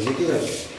入れてない